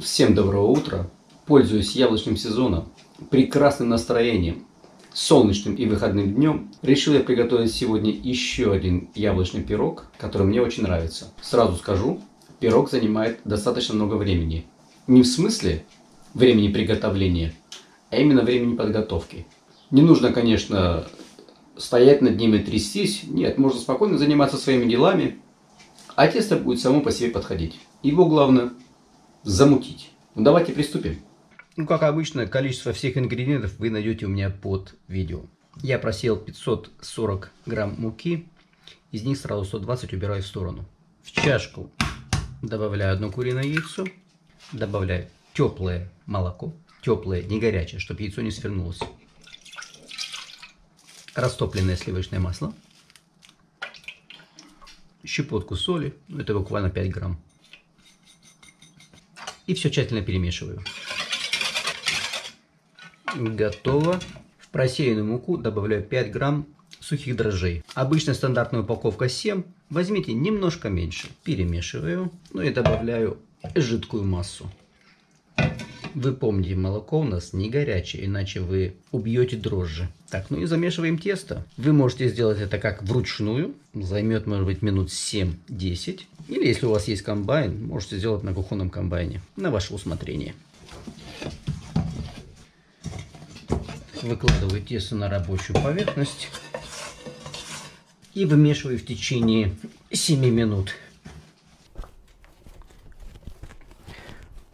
Всем доброго утра. Пользуясь яблочным сезоном, прекрасным настроением, солнечным и выходным днем, решил я приготовить сегодня еще один яблочный пирог, который мне очень нравится. Сразу скажу, пирог занимает достаточно много времени. Не в смысле времени приготовления, а именно времени подготовки. Не нужно, конечно, стоять над ним и трястись. Нет, можно спокойно заниматься своими делами, а тесто будет само по себе подходить. Его главное замутить. Ну, давайте приступим. Ну, как обычно, количество всех ингредиентов вы найдете у меня под видео. Я просеял 540 грамм муки, из них сразу 120 убираю в сторону. В чашку добавляю одно куриное яйцо, добавляю теплое молоко, теплое, не горячее, чтобы яйцо не свернулось. Растопленное сливочное масло, щепотку соли, ну, это буквально 5 грамм. И все тщательно перемешиваю. Готово. В просеянную муку добавляю 5 грамм сухих дрожжей. Обычная стандартная упаковка 7. Возьмите немножко меньше. Перемешиваю. Ну и добавляю жидкую массу. Вы помните, молоко у нас не горячее, иначе вы убьете дрожжи. Так, ну и замешиваем тесто. Вы можете сделать это как вручную. Займет, может быть, минут 7-10. Или если у вас есть комбайн, можете сделать на кухонном комбайне. На ваше усмотрение. Выкладываю тесто на рабочую поверхность. И вымешиваю в течение 7 минут.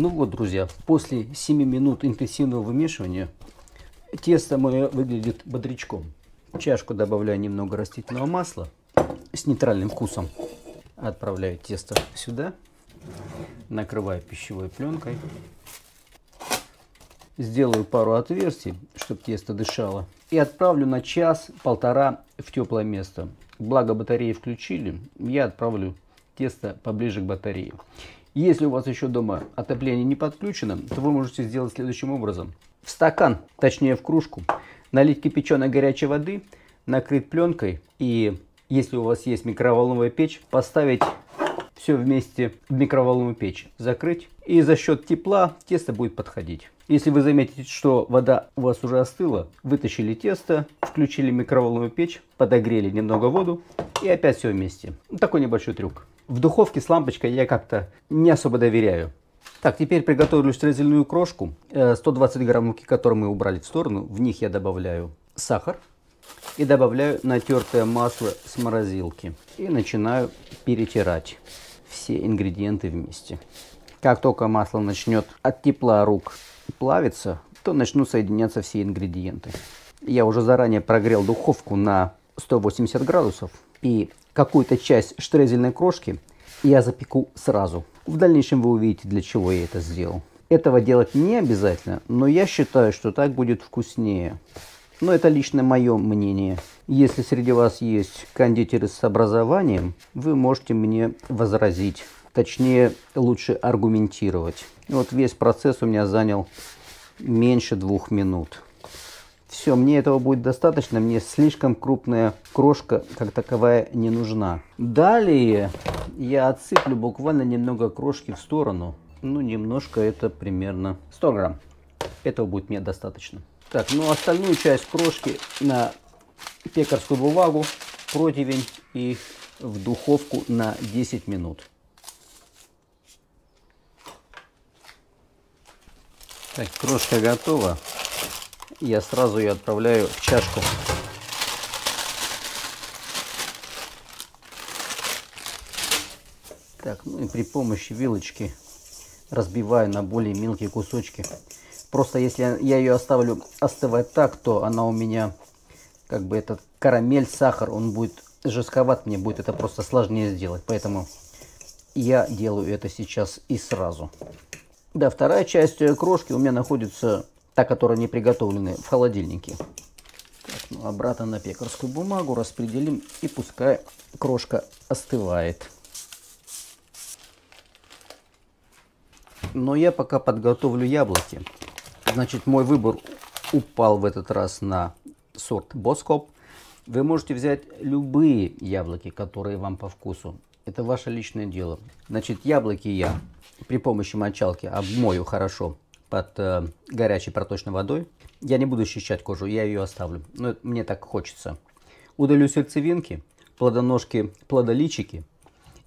Ну вот, друзья, после 7 минут интенсивного вымешивания тесто мое выглядит бодрячком. В чашку добавляю немного растительного масла с нейтральным вкусом. Отправляю тесто сюда, накрываю пищевой пленкой. Сделаю пару отверстий, чтобы тесто дышало. И отправлю на час-полтора в теплое место. Благо батареи включили, я отправлю тесто поближе к батарее. Если у вас еще дома отопление не подключено, то вы можете сделать следующим образом. В стакан, точнее в кружку, налить кипяченой горячей воды, накрыть пленкой и, если у вас есть микроволновая печь, поставить все вместе в микроволновую печь, закрыть. И за счет тепла тесто будет подходить. Если вы заметите, что вода у вас уже остыла, вытащили тесто, включили микроволновую печь, подогрели немного воду и опять все вместе. Такой небольшой трюк. В духовке с лампочкой я как-то не особо доверяю. Так, теперь приготовлю штрезельную крошку. 120 э, грамм муки, которую мы убрали в сторону. В них я добавляю сахар. И добавляю натертое масло с морозилки. И начинаю перетирать все ингредиенты вместе. Как только масло начнет от тепла рук плавиться, то начнут соединяться все ингредиенты. Я уже заранее прогрел духовку на 180 градусов. И какую-то часть штрезельной крошки я запеку сразу. В дальнейшем вы увидите, для чего я это сделал. Этого делать не обязательно, но я считаю, что так будет вкуснее. Но это лично мое мнение. Если среди вас есть кондитеры с образованием, вы можете мне возразить. Точнее, лучше аргументировать. Вот весь процесс у меня занял меньше двух минут. Все, мне этого будет достаточно, мне слишком крупная крошка как таковая не нужна. Далее я отсыплю буквально немного крошки в сторону. Ну, немножко, это примерно 100 грамм. Этого будет мне достаточно. Так, ну остальную часть крошки на пекарскую бумагу, противень и в духовку на 10 минут. Так, крошка готова я сразу ее отправляю в чашку. Так, ну и при помощи вилочки разбиваю на более мелкие кусочки. Просто если я ее оставлю остывать так, то она у меня, как бы этот карамель, сахар, он будет жестковат, мне будет это просто сложнее сделать. Поэтому я делаю это сейчас и сразу. Да, вторая часть крошки у меня находится та, которая не приготовлены в холодильнике. Так, ну, обратно на пекарскую бумагу распределим и пускай крошка остывает. Но я пока подготовлю яблоки. Значит, мой выбор упал в этот раз на сорт Боскоп. Вы можете взять любые яблоки, которые вам по вкусу. это ваше личное дело. Значит, яблоки я при помощи мочалки обмою хорошо под э, горячей проточной водой. Я не буду счищать кожу, я ее оставлю. Но мне так хочется. Удалю сердцевинки, плодоножки, плодоличики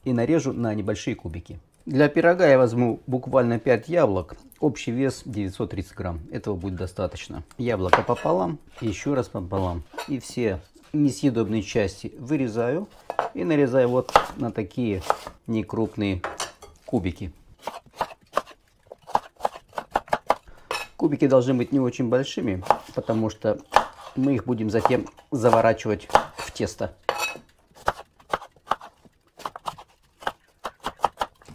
и нарежу на небольшие кубики. Для пирога я возьму буквально 5 яблок. Общий вес 930 грамм. Этого будет достаточно. Яблоко пополам, еще раз пополам. И все несъедобные части вырезаю и нарезаю вот на такие некрупные кубики. Кубики должны быть не очень большими, потому что мы их будем затем заворачивать в тесто.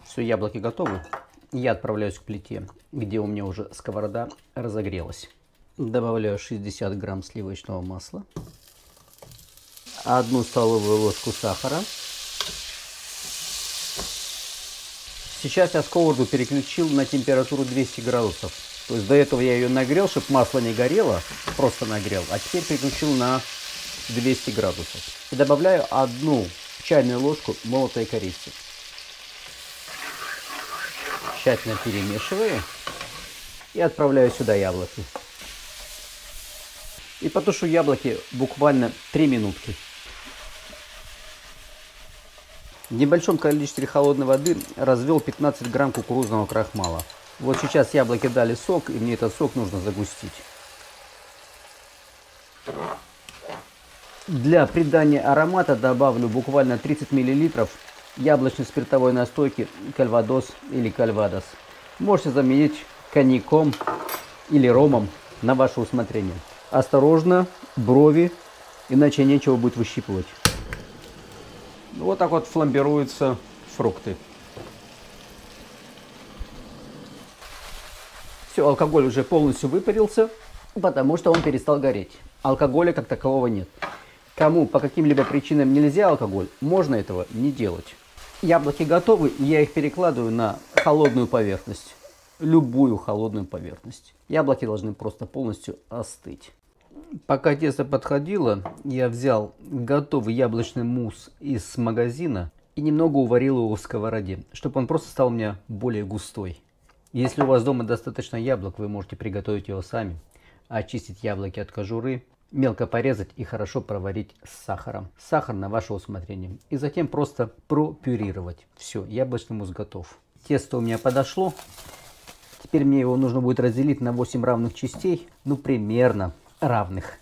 Все, яблоки готовы. Я отправляюсь к плите, где у меня уже сковорода разогрелась. Добавляю 60 грамм сливочного масла. Одну столовую ложку сахара. Сейчас я сковороду переключил на температуру 200 градусов. То есть до этого я ее нагрел, чтобы масло не горело, просто нагрел. А теперь переключил на 200 градусов. И добавляю одну чайную ложку молотой корицы. Тщательно перемешиваю и отправляю сюда яблоки. И потушу яблоки буквально 3 минутки. В небольшом количестве холодной воды развел 15 грамм кукурузного крахмала. Вот сейчас яблоки дали сок, и мне этот сок нужно загустить. Для придания аромата добавлю буквально 30 мл яблочной спиртовой настойки кальвадос или кальвадос. Можете заменить коньяком или ромом на ваше усмотрение. Осторожно, брови, иначе нечего будет выщипывать. Вот так вот фламбируются фрукты. Все, алкоголь уже полностью выпарился, потому что он перестал гореть. Алкоголя как такового нет. Кому по каким-либо причинам нельзя алкоголь, можно этого не делать. Яблоки готовы, я их перекладываю на холодную поверхность. Любую холодную поверхность. Яблоки должны просто полностью остыть. Пока тесто подходило, я взял готовый яблочный мусс из магазина и немного уварил его в сковороде, чтобы он просто стал у меня более густой. Если у вас дома достаточно яблок, вы можете приготовить его сами. Очистить яблоки от кожуры, мелко порезать и хорошо проварить с сахаром. Сахар на ваше усмотрение. И затем просто пропюрировать. Все, яблочный мусс готов. Тесто у меня подошло. Теперь мне его нужно будет разделить на 8 равных частей. Ну, примерно равных.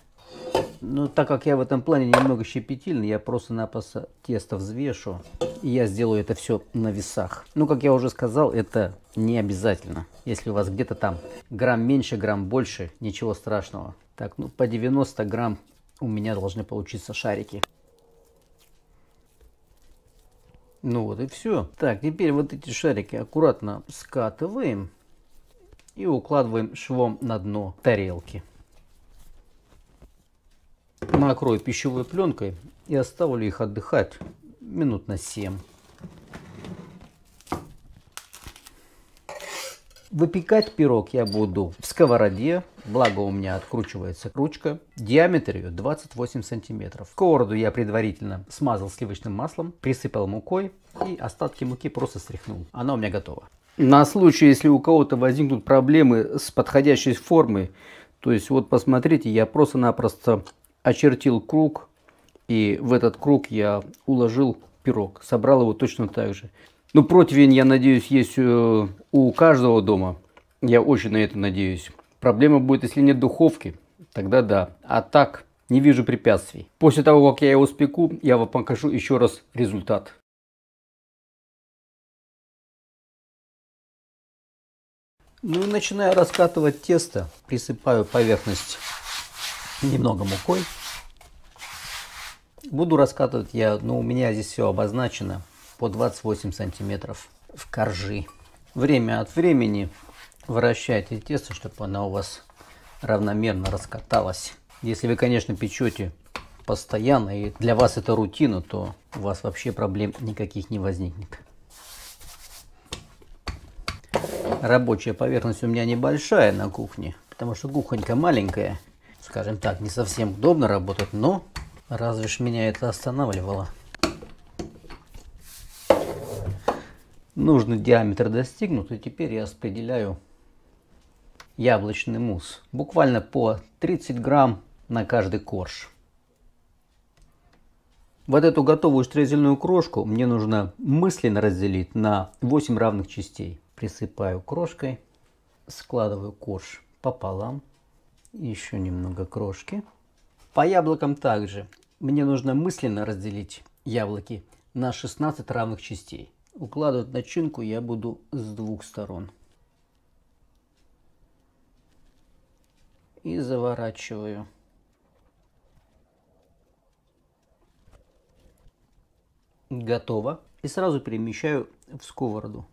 Но так как я в этом плане немного щепетильный, я просто-напросто тесто взвешу. И я сделаю это все на весах. Ну, как я уже сказал, это не обязательно. Если у вас где-то там грамм меньше, грамм больше, ничего страшного. Так, ну по 90 грамм у меня должны получиться шарики. Ну вот и все. Так, теперь вот эти шарики аккуратно скатываем и укладываем швом на дно тарелки накрою пищевой пленкой и оставлю их отдыхать минут на 7. Выпекать пирог я буду в сковороде, благо у меня откручивается ручка. Диаметр ее 28 сантиметров. Сковороду я предварительно смазал сливочным маслом, присыпал мукой и остатки муки просто стряхнул. Она у меня готова. На случай, если у кого-то возникнут проблемы с подходящей формой, то есть вот посмотрите, я просто-напросто очертил круг, и в этот круг я уложил пирог, собрал его точно так же. Ну, противень, я надеюсь, есть э, у каждого дома. Я очень на это надеюсь. Проблема будет, если нет духовки, тогда да. А так, не вижу препятствий. После того, как я его спеку, я вам покажу еще раз результат. Ну и начинаю раскатывать тесто. Присыпаю поверхность немного мукой. Буду раскатывать я, ну у меня здесь все обозначено по 28 сантиметров в коржи. Время от времени вращайте тесто, чтобы оно у вас равномерно раскаталось. Если вы, конечно, печете постоянно и для вас это рутина, то у вас вообще проблем никаких не возникнет. Рабочая поверхность у меня небольшая на кухне, потому что кухонька маленькая. Скажем так, не совсем удобно работать, но разве ж меня это останавливало. Нужный диаметр достигнут, и теперь я распределяю яблочный мусс. Буквально по 30 грамм на каждый корж. Вот эту готовую штрезельную крошку мне нужно мысленно разделить на 8 равных частей. Присыпаю крошкой, складываю корж пополам, еще немного крошки. По яблокам также мне нужно мысленно разделить яблоки на 16 равных частей. Укладывать начинку я буду с двух сторон. И заворачиваю. Готово. И сразу перемещаю в сковороду.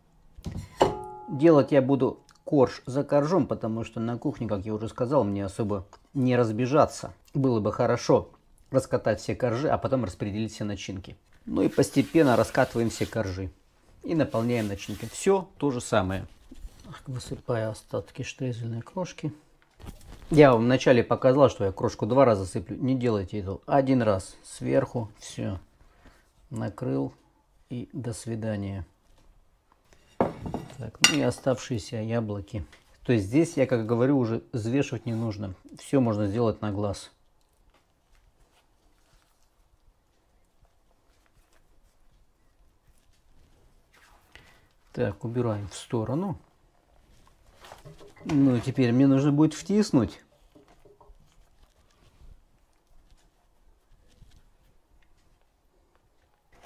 Делать я буду корж за коржом, потому что на кухне, как я уже сказал, мне особо не разбежаться. Было бы хорошо раскатать все коржи, а потом распределить все начинки. Ну и постепенно раскатываем все коржи и наполняем начинкой. Все то же самое. Высыпаю остатки штрезельной крошки. Я вам вначале показал, что я крошку два раза сыплю. Не делайте это. Один раз сверху. Все. Накрыл. И до свидания. Так, ну и оставшиеся яблоки. То есть здесь, я как говорю, уже взвешивать не нужно. Все можно сделать на глаз. Так, убираем в сторону. Ну, теперь мне нужно будет втиснуть.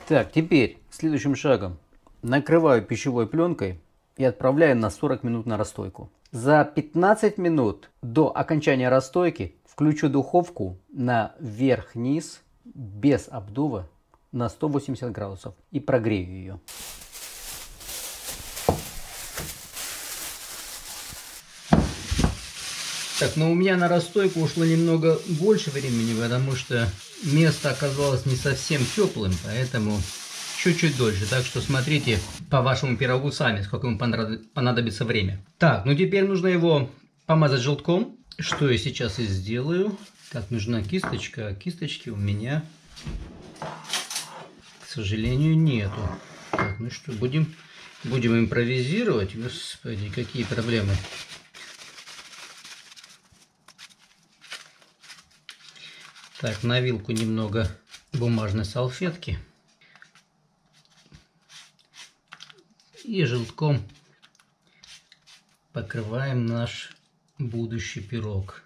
Так, теперь следующим шагом накрываю пищевой пленкой и отправляю на 40 минут на расстойку. За 15 минут до окончания расстойки включу духовку на вверх-вниз без обдува на 180 градусов и прогрею ее. Так, но у меня на расстойку ушло немного больше времени, потому что место оказалось не совсем теплым, поэтому чуть-чуть дольше. Так что смотрите по вашему пирогу сами, сколько ему понадобится время. Так, ну теперь нужно его помазать желтком, что я сейчас и сделаю. Так, нужна кисточка, а кисточки у меня, к сожалению, нету. Так, ну что, будем, будем импровизировать. Господи, какие проблемы. Так, на вилку немного бумажной салфетки. И желтком покрываем наш будущий пирог.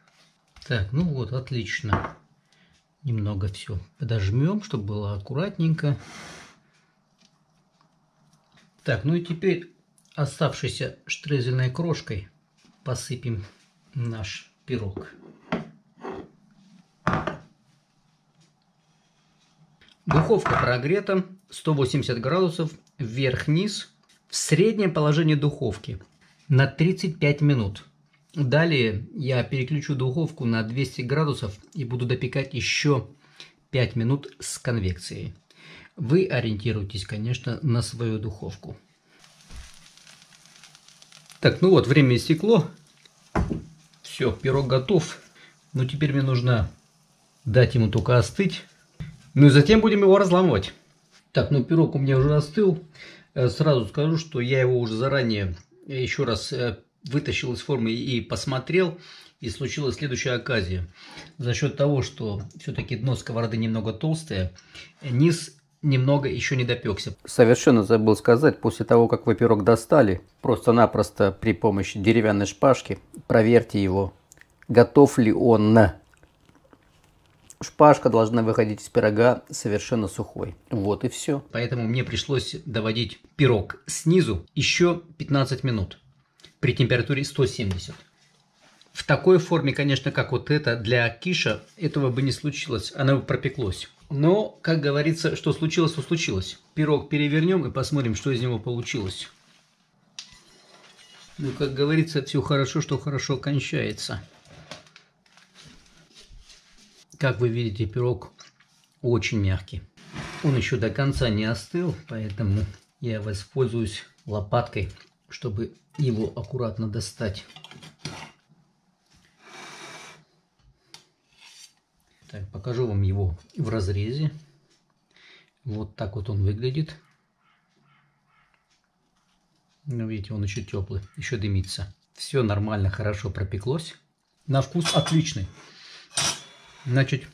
Так, ну вот, отлично. Немного все подожмем, чтобы было аккуратненько. Так, ну и теперь оставшейся штрезельной крошкой посыпем наш пирог. Духовка прогрета 180 градусов вверх-вниз в среднем положении духовки на 35 минут. Далее я переключу духовку на 200 градусов и буду допекать еще 5 минут с конвекцией. Вы ориентируйтесь, конечно, на свою духовку. Так, ну вот, время истекло. Все, пирог готов. Но теперь мне нужно дать ему только остыть. Ну и затем будем его разламывать. Так, ну пирог у меня уже остыл. Э, сразу скажу, что я его уже заранее еще раз э, вытащил из формы и посмотрел. И случилась следующая оказия. За счет того, что все-таки дно сковороды немного толстое, низ немного еще не допекся. Совершенно забыл сказать, после того, как вы пирог достали, просто-напросто при помощи деревянной шпажки проверьте его, готов ли он на шпажка должна выходить из пирога совершенно сухой. Вот и все. Поэтому мне пришлось доводить пирог снизу еще 15 минут при температуре 170. В такой форме, конечно, как вот это, для киша этого бы не случилось, она бы пропеклась. Но, как говорится, что случилось, то случилось. Пирог перевернем и посмотрим, что из него получилось. Ну, как говорится, все хорошо, что хорошо кончается. Как вы видите, пирог очень мягкий. Он еще до конца не остыл, поэтому я воспользуюсь лопаткой, чтобы его аккуратно достать. Так, покажу вам его в разрезе. Вот так вот он выглядит. Ну, видите, он еще теплый, еще дымится. Все нормально, хорошо пропеклось. На вкус отличный. Значит,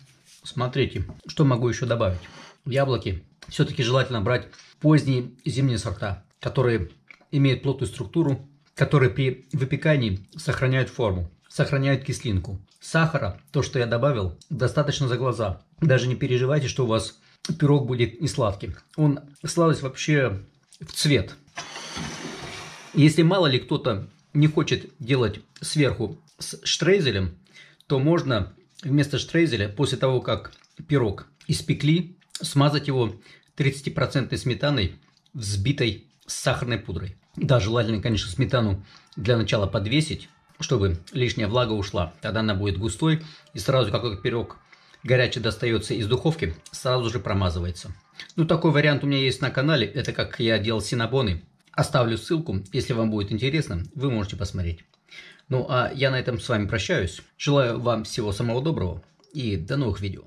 смотрите, что могу еще добавить. Яблоки все-таки желательно брать поздние зимние сорта, которые имеют плотную структуру, которые при выпекании сохраняют форму, сохраняют кислинку. Сахара, то, что я добавил, достаточно за глаза. Даже не переживайте, что у вас пирог будет не сладкий. Он сладость вообще в цвет. Если мало ли кто-то не хочет делать сверху с штрейзелем, то можно вместо штрейзеля, после того, как пирог испекли, смазать его 30% сметаной, взбитой с сахарной пудрой. Да, желательно, конечно, сметану для начала подвесить, чтобы лишняя влага ушла. Тогда она будет густой, и сразу, как только пирог горячий достается из духовки, сразу же промазывается. Ну, такой вариант у меня есть на канале. Это как я делал синабоны. Оставлю ссылку, если вам будет интересно, вы можете посмотреть. Ну, а я на этом с вами прощаюсь. Желаю вам всего самого доброго и до новых видео.